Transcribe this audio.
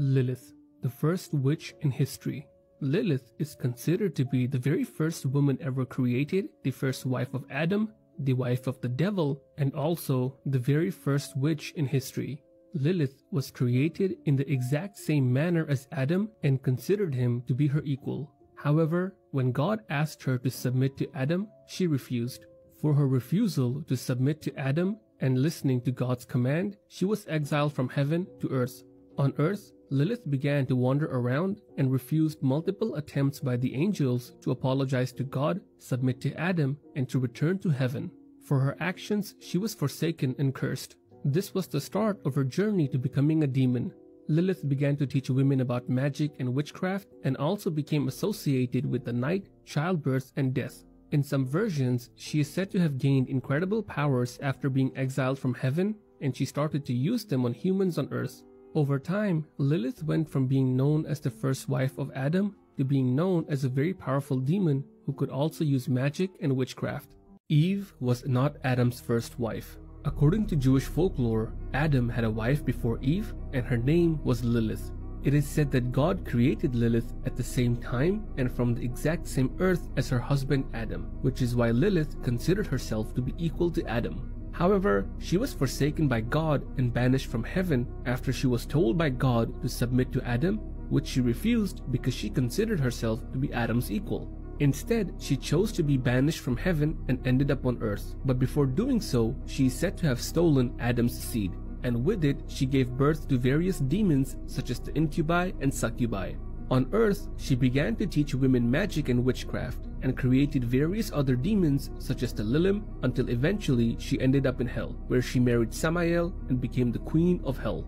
Lilith, the first witch in history. Lilith is considered to be the very first woman ever created, the first wife of Adam, the wife of the devil, and also the very first witch in history. Lilith was created in the exact same manner as Adam and considered him to be her equal. However, when God asked her to submit to Adam, she refused. For her refusal to submit to Adam and listening to God's command, she was exiled from heaven to earth. On earth, Lilith began to wander around and refused multiple attempts by the angels to apologize to God, submit to Adam, and to return to heaven. For her actions, she was forsaken and cursed. This was the start of her journey to becoming a demon. Lilith began to teach women about magic and witchcraft and also became associated with the night, childbirth, and death. In some versions, she is said to have gained incredible powers after being exiled from heaven, and she started to use them on humans on earth. Over time, Lilith went from being known as the first wife of Adam to being known as a very powerful demon who could also use magic and witchcraft. Eve was not Adam's first wife. According to Jewish folklore, Adam had a wife before Eve and her name was Lilith. It is said that God created Lilith at the same time and from the exact same earth as her husband Adam, which is why Lilith considered herself to be equal to Adam. However, she was forsaken by God and banished from heaven after she was told by God to submit to Adam, which she refused because she considered herself to be Adam's equal. Instead, she chose to be banished from heaven and ended up on earth. But before doing so, she is said to have stolen Adam's seed, and with it, she gave birth to various demons such as the incubi and succubi. On Earth, she began to teach women magic and witchcraft, and created various other demons such as the Lilim until eventually she ended up in Hell, where she married Samael and became the Queen of Hell.